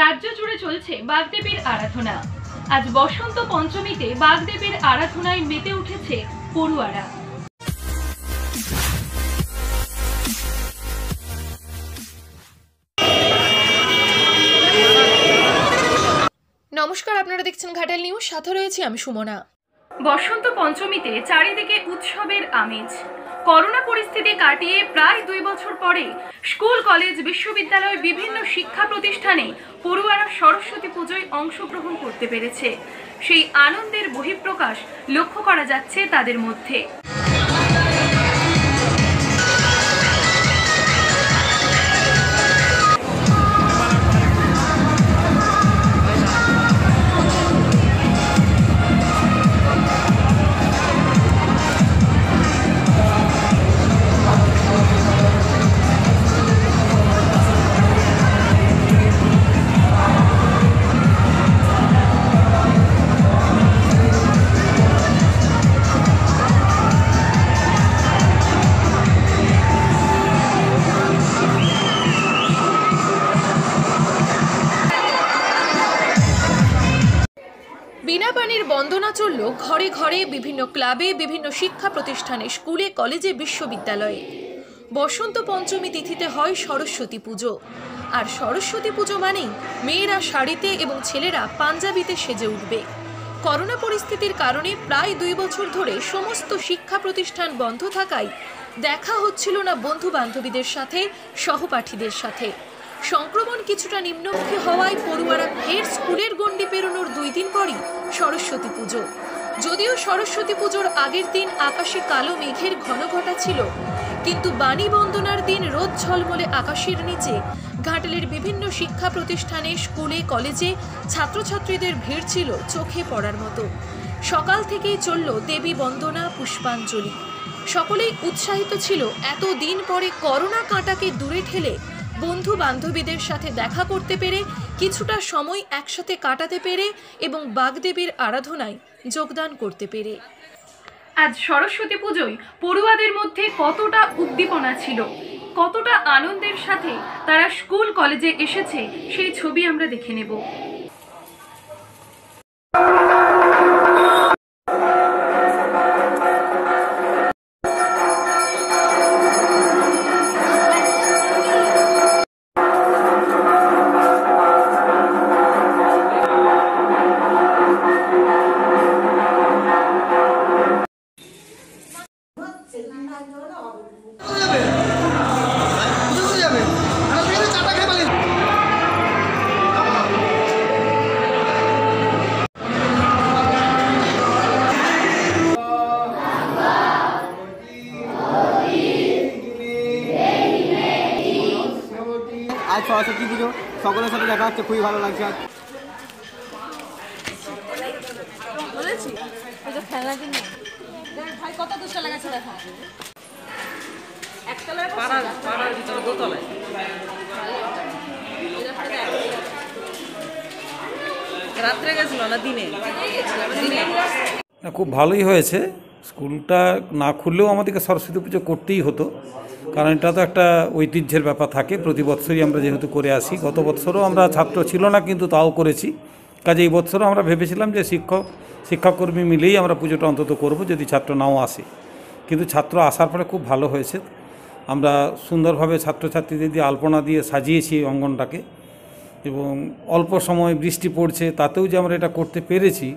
রাজ্য জুড়ে চলছে বাগদেবীর আরাধনা। আজ বসন্ত পঞ্চমীতে বাগদেবীর আরাধনায় মেতে উঠেছে পড়ুয়ারা। নমস্কার আপনারা দেখছেন ঘাটাল নিউজ। সাথে রয়েছি আমি সুমনা। বসন্ত পঞ্চমীতে চারিদিকে উৎসবের আমেজ। করোনা পরিস্থিতি কাটিয়ে প্রায় দুই বছর পরে স্কুল, কলেজ, বিশ্ববিদ্যালয়, বিভিন্ন শিক্ষা প্রতিষ্ঠানে পড়ুয়ারা সরস্বতী পুজোয় অংশগ্রহণ করতে পেরেছে। সেই আনন্দের বহিঃপ্রকাশ লক্ষ্য করা যাচ্ছে তাদের মধ্যে। বন্দনা চলল ঘরে ঘরে বিভিন্ন ক্লাবে, বিভিন্ন শিক্ষা প্রতিষ্ঠানে, স্কুলে, কলেজে, বিশ্ববিদ্যালয়ে। বসন্ত পঞ্চমী তিথিতে হয় সরস্বতী পুজো। আর সরস্বতী পুজো মানেই মেয়েরা শাড়িতে এবং ছেলেরা পাঞ্জাবিতে সেজে উঠবে। করোনা পরিস্থিতির কারণে প্রায় দুই বছর ধরে সমস্ত শিক্ষা প্রতিষ্ঠান বন্ধ থাকায় দেখা হচ্ছিল না বন্ধু বান্ধবীদের সাথে, সহপাঠীদের সাথে। সংক্রমণ কিছুটা নিম্নমুখী হওয়ায় পড়ুয়ারা ফের স্কুলের গণ্ডি পেরোনোর দুই দিন পরই সরস্বতী পুজো। যদিও সরস্বতী পুজোর আগের দিন আকাশে কালো মেঘের ঘন ঘটা ছিল, কিন্তু বাণী বন্দনার দিন রোদ ঝলমলে আকাশের নিচে। ঘাটালের বিভিন্ন শিক্ষা প্রতিষ্ঠানে, স্কুলে, কলেজে ছাত্রছাত্রীদের ভিড় ছিল চোখে পড়ার মতো। সকাল থেকেই চলল দেবী বন্দনা পুষ্পাঞ্জলি। সকলেই উৎসাহিত ছিল এত দিন পরে করোনা কাঁটাকে দূরে ঠেলে বন্ধু বান্ধবীদের সাথে দেখা করতে পেরে, কিছুটা সময় একসাথে কাটাতে পেরে এবং বাগদেবীর আরাধনায় যোগদান করতে পেরে। আজ সরস্বতী পুজোয় পড়ুয়াদের মধ্যে কতটা উদ্দীপনা ছিল, কতটা আনন্দের সাথে তারা স্কুল কলেজে এসেছে, সেই ছবি আমরা দেখে নেব। আজ সরস্বতী পুজো। সকলের সাথে দেখা হচ্ছে খুবই ভালো লাগছে আজ। রাত্রে গেছিল না দিনে? দিনে। খুব ভালোই হয়েছে। স্কুলটা না খুললেও আমাদেরকে সরস্বতী পুজো করতেই হতো। কারণ এটা তো একটা ঐতিহ্যের ব্যাপার থাকে। প্রতি বছরই আমরা যেহেতু করে আসি। গত বছরও আমরা ছাত্র ছিল না কিন্তু তাও করেছি। কাজে এই বছরও আমরা ভেবেছিলাম যে শিক্ষক শিক্ষাকর্মী মিলেই আমরা পুজোটা অন্তত করব যদি ছাত্র নাও আসে। কিন্তু ছাত্র আসার পরে খুব ভালো হয়েছে। আমরা সুন্দরভাবে ছাত্রছাত্রীদের দিয়ে আলপনা দিয়ে সাজিয়েছি অঙ্গনটাকে এবং অল্প সময় বৃষ্টি পড়ছে, তাতেও যে আমরা এটা করতে পেরেছি,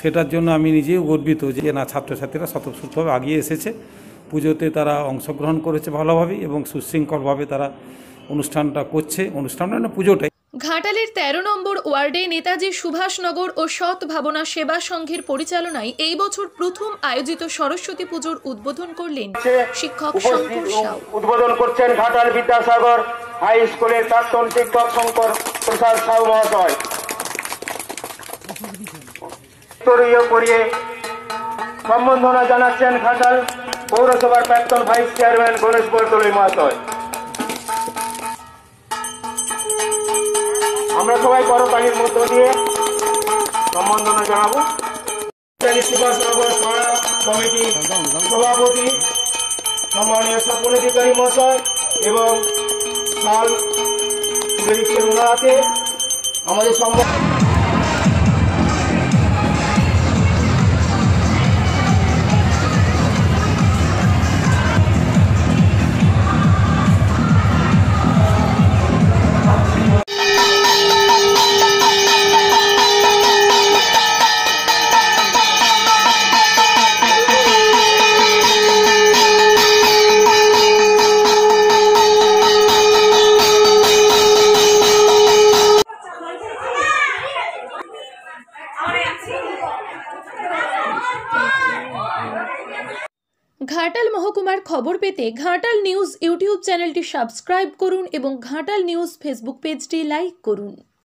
সেটার জন্য আমি নিজেও গর্বিত যে না, ছাত্রছাত্রীরা স্বতঃস্ফূর্তভাবে আগিয়ে এসেছে। পুজোতে তারা অংশগ্রহণ করেছে ভালোভাবে এবং সুশৃঙ্খলভাবে তারা অনুষ্ঠানটা করছে। অনুষ্ঠানটা না পুজোটাই। ঘাটালের ১৩ নম্বর ওয়ার্ডে নেতাজি সুভাষনগর ও সৎ ভাবনা সেবা সংঘের পরিচালনায় এই বছর প্রথম আয়োজিত সরস্বতী পুজোর উদ্বোধন করলেন শিক্ষক শঙ্কর সাউ। উদ্বোধন করছেন ঘাটাল বিদ্যাসাগর হাই স্কুলের প্রাক্তন শিক্ষক শঙ্কর প্রসাদ সাউ মহাশয়। করিয়ে সম্বর্ধনা জানাচ্ছেন ঘাটাল পৌরসভার প্রাক্তন ভাইস চেয়ারম্যান গণেশ বরদলৈ মহাশয়। আমরা সবাই করতালির মধ্য দিয়ে। সম্বন্ধনা জানাব। কমিটি সভাপতি, সম্মানীয় স্বপন অধিকারী মহাশয় এবং সাল আমাদের সম্ভব ঘাটাল মহকুমার খবর পেতে ঘাটাল নিউজ ইউটিউব চ্যানেলটি সাবস্ক্রাইব করুন এবং ঘাটাল নিউজ ফেসবুক পেজটি লাইক করুন।